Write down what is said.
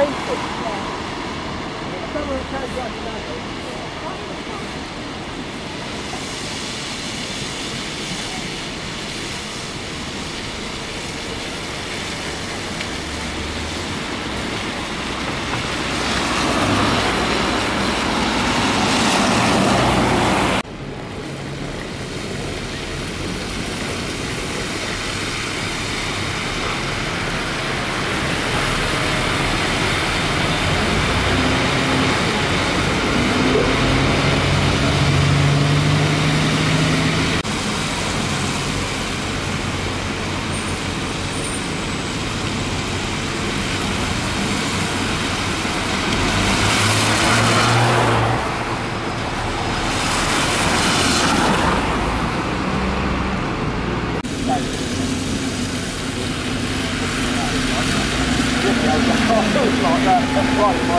painful. Yeah. the carries out the